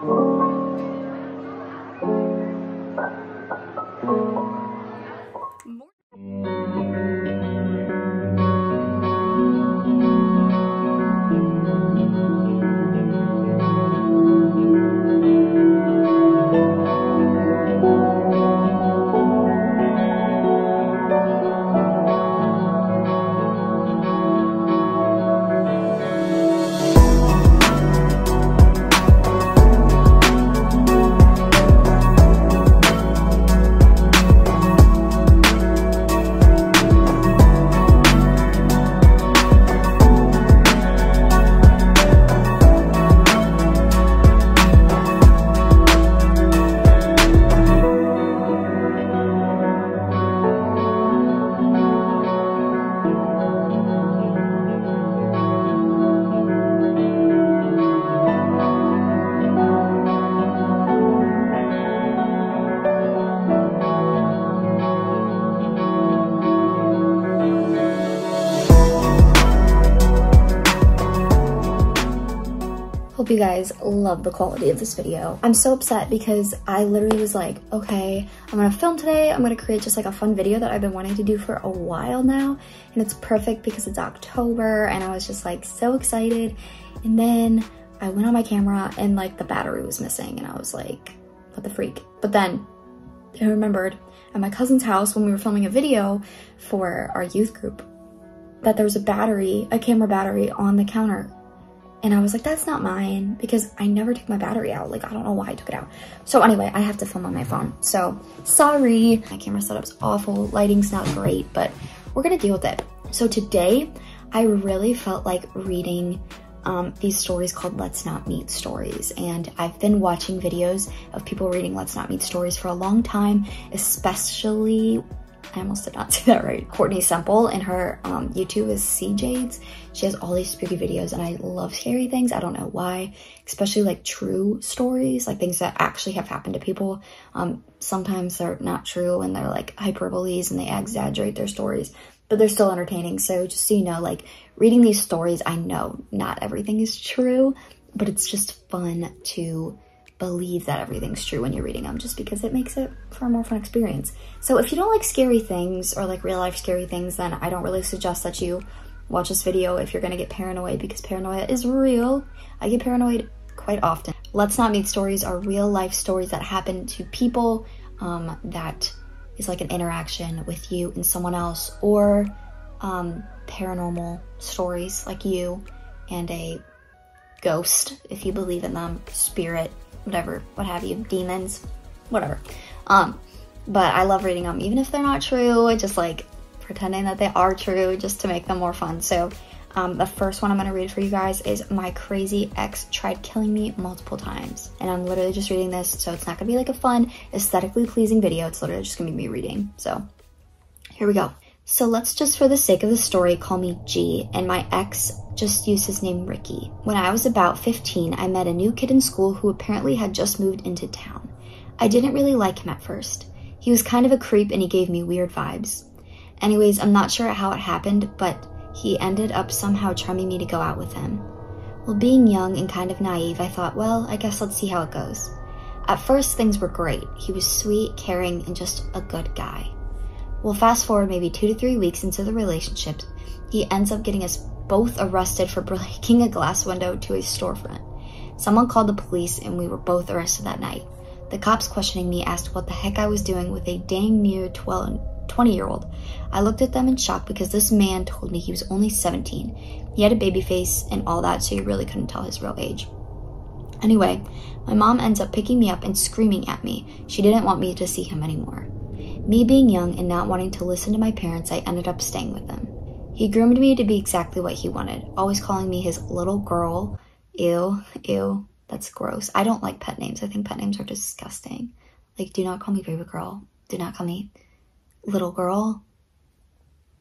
Oh. Hope you guys love the quality of this video. I'm so upset because I literally was like, okay, I'm gonna film today. I'm gonna create just like a fun video that I've been wanting to do for a while now. And it's perfect because it's October and I was just like so excited. And then I went on my camera and like the battery was missing and I was like, what the freak? But then I remembered at my cousin's house when we were filming a video for our youth group that there was a battery, a camera battery on the counter and I was like, that's not mine because I never took my battery out. Like, I don't know why I took it out. So anyway, I have to film on my phone. So sorry, my camera setup's awful. Lighting's not great, but we're gonna deal with it. So today, I really felt like reading um, these stories called Let's Not Meet stories. And I've been watching videos of people reading Let's Not Meet stories for a long time, especially I almost did not say that right. Courtney Semple and her um, YouTube is Sea Jades. She has all these spooky videos and I love scary things. I don't know why, especially like true stories, like things that actually have happened to people. Um, sometimes they're not true and they're like hyperboles and they exaggerate their stories, but they're still entertaining. So just so you know, like reading these stories, I know not everything is true, but it's just fun to believe that everything's true when you're reading them just because it makes it for a more fun experience. So if you don't like scary things or like real life scary things, then I don't really suggest that you watch this video if you're gonna get paranoid because paranoia is real. I get paranoid quite often. Let's Not Meet stories are real life stories that happen to people um, that is like an interaction with you and someone else or um, paranormal stories like you and a ghost, if you believe in them, spirit, whatever, what have you, demons, whatever. Um, but I love reading them, even if they're not true, just like pretending that they are true just to make them more fun. So um, the first one I'm gonna read for you guys is My Crazy Ex Tried Killing Me Multiple Times. And I'm literally just reading this, so it's not gonna be like a fun, aesthetically pleasing video. It's literally just gonna be me reading. So here we go. So let's just, for the sake of the story, call me G, and my ex just use his name Ricky. When I was about 15, I met a new kid in school who apparently had just moved into town. I didn't really like him at first. He was kind of a creep and he gave me weird vibes. Anyways, I'm not sure how it happened, but he ended up somehow charming me to go out with him. Well, being young and kind of naive, I thought, well, I guess let's see how it goes. At first, things were great. He was sweet, caring, and just a good guy. Well, fast forward maybe two to three weeks into the relationship, he ends up getting us both arrested for breaking a glass window to a storefront. Someone called the police and we were both arrested that night. The cops questioning me asked what the heck I was doing with a dang near 12, 20 year old. I looked at them in shock because this man told me he was only 17. He had a baby face and all that, so you really couldn't tell his real age. Anyway, my mom ends up picking me up and screaming at me. She didn't want me to see him anymore. Me being young and not wanting to listen to my parents, I ended up staying with him. He groomed me to be exactly what he wanted, always calling me his little girl. Ew, ew, that's gross. I don't like pet names. I think pet names are disgusting. Like, do not call me baby girl. Do not call me little girl.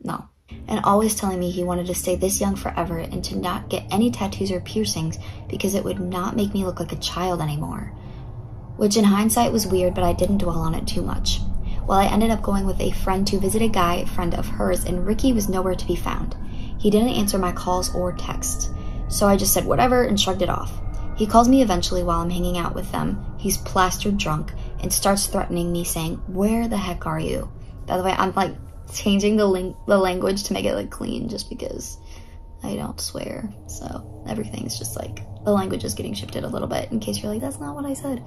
No. And always telling me he wanted to stay this young forever and to not get any tattoos or piercings because it would not make me look like a child anymore. Which in hindsight was weird, but I didn't dwell on it too much. Well, I ended up going with a friend to visit a guy friend of hers, and Ricky was nowhere to be found. He didn't answer my calls or texts, so I just said whatever and shrugged it off. He calls me eventually while I'm hanging out with them. He's plastered drunk and starts threatening me saying, where the heck are you? By the way, I'm like changing the, ling- the language to make it like clean just because I don't swear. So everything's just like, the language is getting shifted a little bit in case you're like, that's not what I said.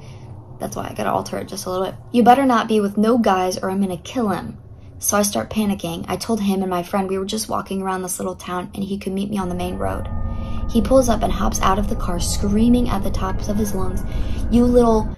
That's why I gotta alter it just a little bit. You better not be with no guys or I'm gonna kill him. So I start panicking. I told him and my friend we were just walking around this little town and he could meet me on the main road. He pulls up and hops out of the car screaming at the tops of his lungs, You little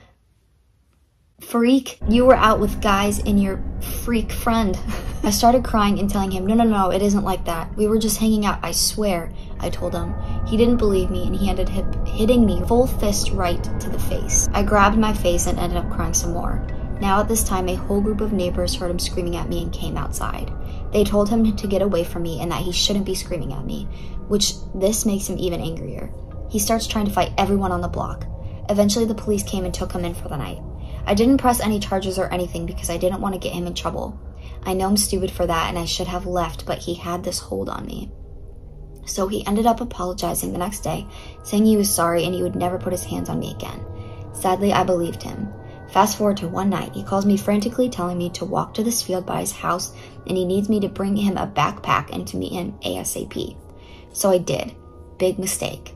freak, you were out with guys and your freak friend. I started crying and telling him, No, no, no, it isn't like that. We were just hanging out, I swear, I told him. He didn't believe me and he ended up hitting me full fist right to the face. I grabbed my face and ended up crying some more. Now at this time, a whole group of neighbors heard him screaming at me and came outside. They told him to get away from me and that he shouldn't be screaming at me, which this makes him even angrier. He starts trying to fight everyone on the block. Eventually, the police came and took him in for the night. I didn't press any charges or anything because I didn't want to get him in trouble. I know I'm stupid for that and I should have left, but he had this hold on me. So he ended up apologizing the next day, saying he was sorry and he would never put his hands on me again. Sadly, I believed him. Fast forward to one night, he calls me frantically telling me to walk to this field by his house and he needs me to bring him a backpack and to meet him ASAP. So I did. Big mistake.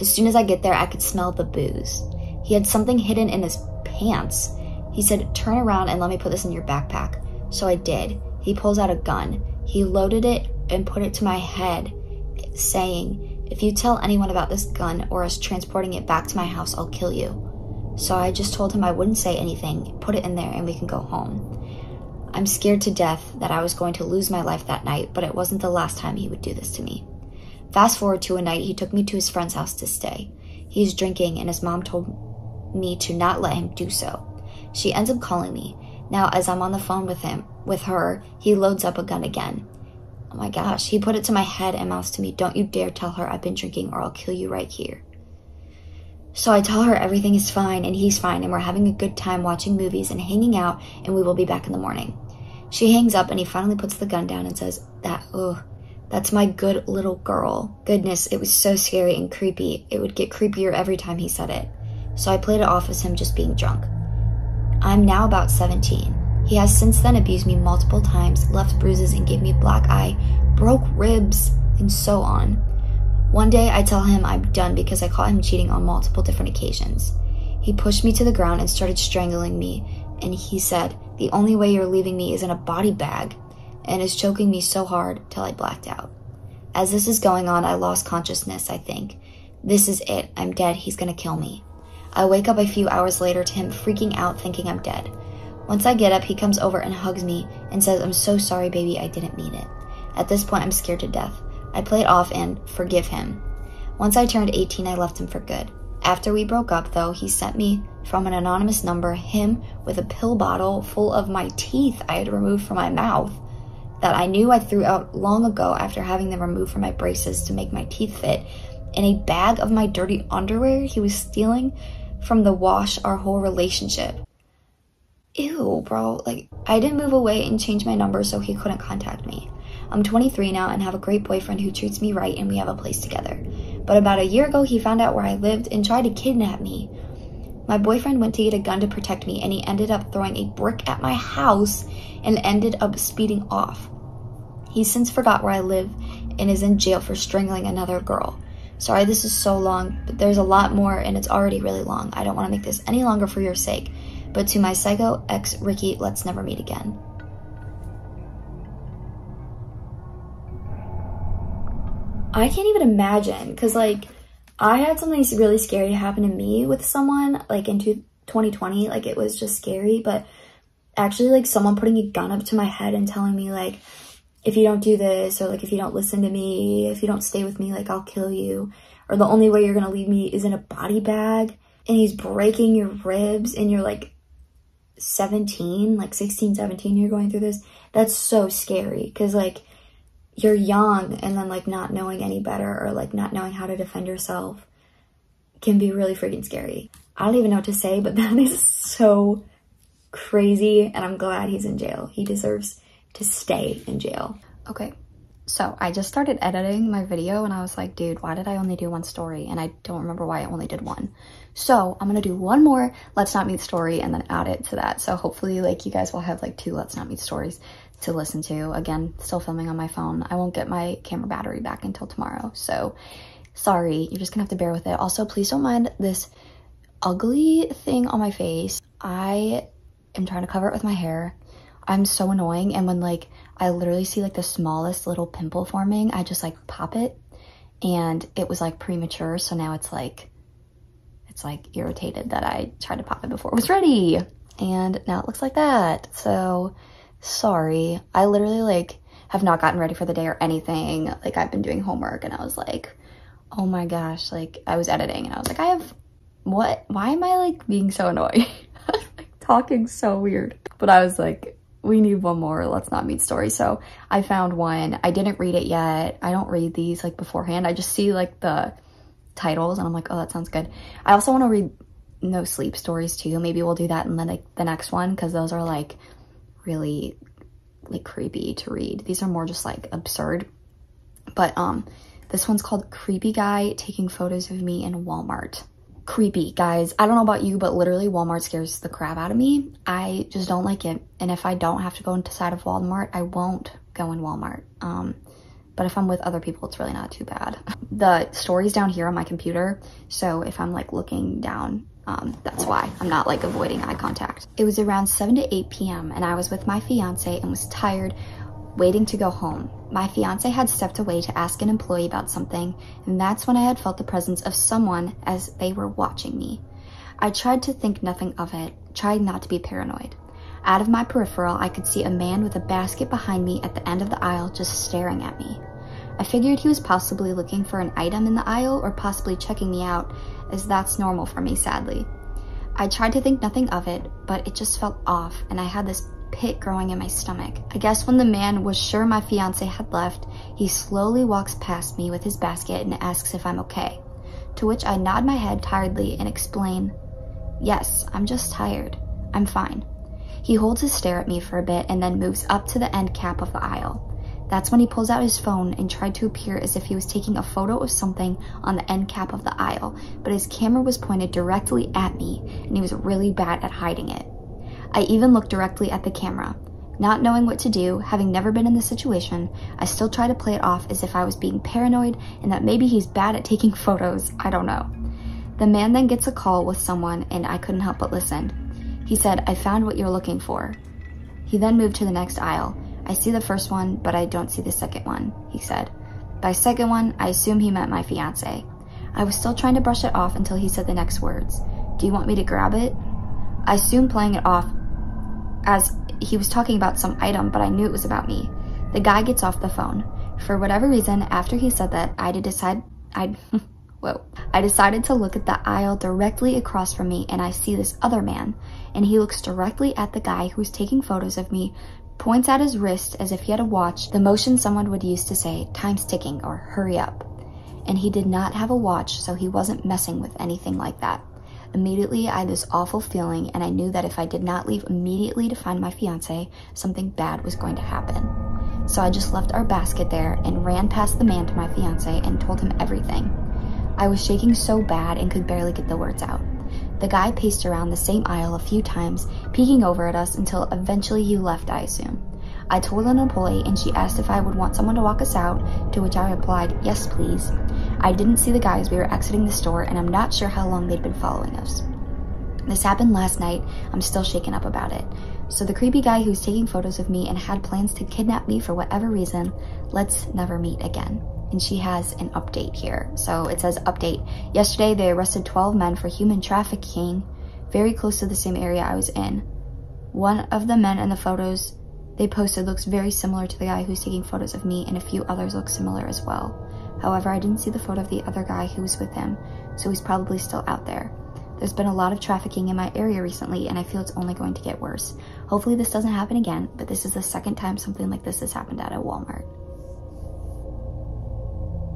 As soon as I get there, I could smell the booze. He had something hidden in his pants. He said, Turn around and let me put this in your backpack. So I did. He pulls out a gun. He loaded it and put it to my head, saying, If you tell anyone about this gun or us transporting it back to my house, I'll kill you. So I just told him I wouldn't say anything, put it in there, and we can go home. I'm scared to death that I was going to lose my life that night, but it wasn't the last time he would do this to me. Fast forward to a night he took me to his friend's house to stay. He's drinking, and his mom told me to not let him do so. She ends up calling me. Now, as I'm on the phone with him, with her, he loads up a gun again. Oh my gosh, he put it to my head and mouths to me, Don't you dare tell her I've been drinking or I'll kill you right here. So I tell her everything is fine and he's fine and we're having a good time watching movies and hanging out and we will be back in the morning. She hangs up and he finally puts the gun down and says, That, ugh, that's my good little girl. Goodness, it was so scary and creepy. It would get creepier every time he said it. So I played it off as him just being drunk. I'm now about 17. He has since then abused me multiple times, left bruises and gave me a black eye, broke ribs, and so on. One day I tell him I'm done because I caught him cheating on multiple different occasions. He pushed me to the ground and started strangling me, and he said, The only way you're leaving me is in a body bag, and is choking me so hard till I blacked out. As this is going on, I lost consciousness, I think. This is it. I'm dead. He's gonna kill me. I wake up a few hours later to him freaking out, thinking I'm dead. Once I get up, he comes over and hugs me and says, I'm so sorry, baby, I didn't mean it. At this point, I'm scared to death. I play it off and forgive him. Once I turned 18, I left him for good. After we broke up, though, he sent me from an anonymous number him with a pill bottle full of my teeth I had removed from my mouth that I knew I threw out long ago after having them removed from my braces to make my teeth fit, and a bag of my dirty underwear he was stealing from the wash our whole relationship. Ew, bro. Like, I didn't move away and change my number so he couldn't contact me. I'm 23 now and have a great boyfriend who treats me right and we have a place together. But about a year ago, he found out where I lived and tried to kidnap me. My boyfriend went to get a gun to protect me and he ended up throwing a brick at my house and ended up speeding off. He since forgot where I live and is in jail for strangling another girl. Sorry this is so long, but there's a lot more and it's already really long. I don't want to make this any longer for your sake. But to my psycho ex Ricky, let's never meet again. I can't even imagine because like I had something really scary happen to me with someone like in 2020 like it was just scary but actually like someone putting a gun up to my head and telling me like if you don't do this or like if you don't listen to me if you don't stay with me like I'll kill you or the only way you're gonna leave me is in a body bag and he's breaking your ribs and you're like 17 like 16 17 you're going through this that's so scary because like you're young and then like not knowing any better or like not knowing how to defend yourself can be really freaking scary. I don't even know what to say, but that is so crazy and I'm glad he's in jail. He deserves to stay in jail. Okay, So I just started editing my video and I was like, dude, why did I only do one story? And I don't remember why I only did one. So I'm gonna do one more Let's Not Meet story and then add it to that. So hopefully like you guys will have like two Let's Not Meet stories to listen to. Again, still filming on my phone. I won't get my camera battery back until tomorrow. So sorry, you're just gonna have to bear with it. Also, please don't mind this ugly thing on my face. I am trying to cover it with my hair. I'm so annoying. And when like, I literally see like the smallest little pimple forming, I just like pop it and it was like premature. So now it's like, it's like irritated that I tried to pop it before it was ready. And now it looks like that. So sorry. I literally like have not gotten ready for the day or anything. Like I've been doing homework and I was like, oh my gosh, like I was editing and I was like, I have, what, why am I like being so annoying? like talking so weird. But I was like, we need one more. Let's not meet story so i found one. I didn't read it yet. I don't read these like beforehand. I just see like the titles and i'm like oh that sounds good. I also want to read no sleep stories too. Maybe we'll do that in the, like, the next one because those are like really like creepy to read. These are more just like absurd. But um this one's called creepy guy taking photos of me in walmart creepy, guys. I don't know about you, but literally Walmart scares the crap out of me. I just don't like it. And if I don't have to go inside of Walmart, I won't go in Walmart. Um, but if I'm with other people, it's really not too bad. The story's down here on my computer. So if I'm like looking down, um, that's why I'm not like avoiding eye contact. It was around 7 to 8 p.m. and I was with my fiance and was tired waiting to go home. My fiance had stepped away to ask an employee about something, and that's when I had felt the presence of someone as they were watching me. I tried to think nothing of it, tried not to be paranoid. Out of my peripheral, I could see a man with a basket behind me at the end of the aisle just staring at me. I figured he was possibly looking for an item in the aisle or possibly checking me out, as that's normal for me, sadly. I tried to think nothing of it, but it just felt off, and I had this pit growing in my stomach. I guess when the man was sure my fiance had left, he slowly walks past me with his basket and asks if I'm okay. To which I nod my head tiredly and explain, Yes, I'm just tired. I'm fine. He holds his stare at me for a bit and then moves up to the end cap of the aisle. That's when he pulls out his phone and tried to appear as if he was taking a photo of something on the end cap of the aisle, but his camera was pointed directly at me and he was really bad at hiding it. I even looked directly at the camera. Not knowing what to do, having never been in this situation, I still try to play it off as if I was being paranoid and that maybe he's bad at taking photos, I don't know. The man then gets a call with someone and I couldn't help but listen. He said, I found what you're looking for. He then moved to the next aisle. I see the first one, but I don't see the second one, he said. By second one, I assume he meant my fiance. I was still trying to brush it off until he said the next words. Do you want me to grab it? I assumed playing it off as he was talking about some item, but I knew it was about me. The guy gets off the phone. For whatever reason, after he said that, I did decide I whoa. I decided to look at the aisle directly across from me and I see this other man and he looks directly at the guy who's taking photos of me, points at his wrist as if he had a watch, the motion someone would use to say time's ticking or hurry up. And he did not have a watch, so he wasn't messing with anything like that. Immediately, I had this awful feeling, and I knew that if I did not leave immediately to find my fiance, something bad was going to happen. So I just left our basket there and ran past the man to my fiance and told him everything. I was shaking so bad and could barely get the words out. The guy paced around the same aisle a few times, peeking over at us until eventually he left, I assume. I told an employee and she asked if I would want someone to walk us out, to which I replied, yes please. I didn't see the guys we were exiting the store and I'm not sure how long they'd been following us. This happened last night, I'm still shaken up about it. So the creepy guy who's taking photos of me and had plans to kidnap me for whatever reason, let's never meet again. And she has an update here. So it says update. Yesterday they arrested 12 men for human trafficking very close to the same area I was in. One of the men in the photos they posted looks very similar to the guy who's taking photos of me and a few others look similar as well. However, I didn't see the photo of the other guy who was with him, so he's probably still out there. There's been a lot of trafficking in my area recently, and I feel it's only going to get worse. Hopefully this doesn't happen again, but this is the second time something like this has happened at a Walmart.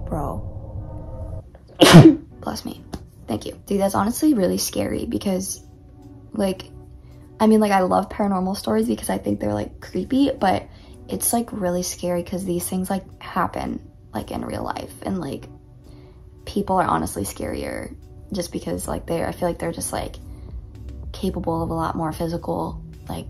Bro. Bless me. Thank you. Dude, that's honestly really scary because, like, I mean, like, I love paranormal stories because I think they're, like, creepy, but it's like really scary because these things like happen like in real life. And like people are honestly scarier just because like they're I feel like they're just like capable of a lot more physical like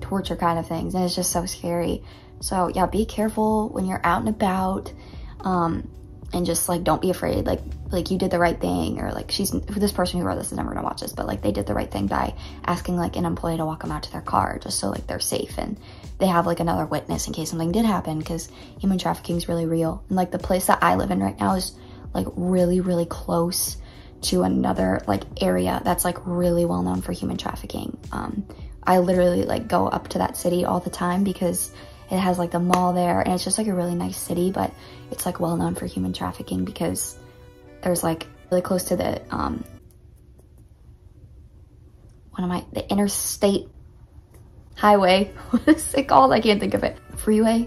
torture kind of things. And it's just so scary. So yeah be careful when you're out and about. Um and just like don't be afraid like like you did the right thing or like she's this person who wrote this is never gonna watch this but like they did the right thing by asking like an employee to walk them out to their car just so like they're safe and they have like another witness in case something did happen because human trafficking is really real. And like the place that i live in right now is like really really close to another like area that's like really well known for human trafficking. Um i literally like go up to that city all the time because it has like the mall there and it's just like a really nice city, but it's like well known for human trafficking because there's like really close to the, um, what am I, the interstate highway. what is it called? I can't think of it. Freeway?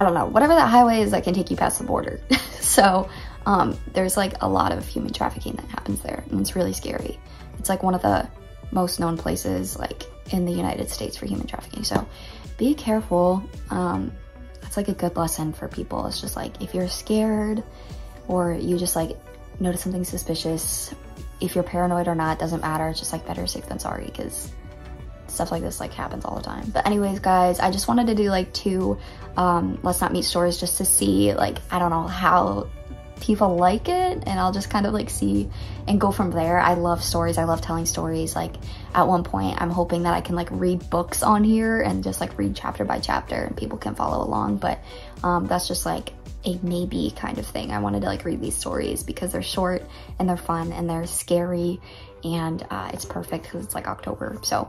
I don't know. Whatever that highway is that can take you past the border. so um, there's like a lot of human trafficking that happens there and it's really scary. It's like one of the most known places like in the United States for human trafficking. So be careful. Um, that's like a good lesson for people. It's just like if you're scared or you just like notice something suspicious, if you're paranoid or not, doesn't matter. It's just like better safe than sorry because stuff like this like happens all the time. But anyways, guys, I just wanted to do like two um, Let's Not Meet stories just to see like, I don't know how people like it and I'll just kind of like see and go from there. I love stories. I love telling stories. Like at one point, I'm hoping that I can like read books on here and just like read chapter by chapter and people can follow along. But um, that's just like a maybe kind of thing. I wanted to like read these stories because they're short and they're fun and they're scary and uh, it's perfect because it's like October. So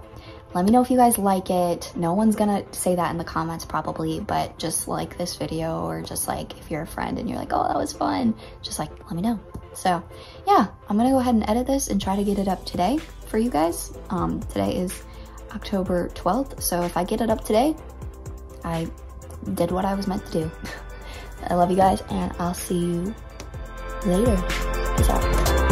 let me know if you guys like it. No one's gonna say that in the comments probably, but just like this video or just like if you're a friend and you're like, oh, that was fun, just like let me know. So yeah, I'm gonna go ahead and edit this and try to get it up today for you guys. Um, today is October 12th, so if I get it up today, I did what I was meant to do. I love you guys and I'll see you later. Peace out.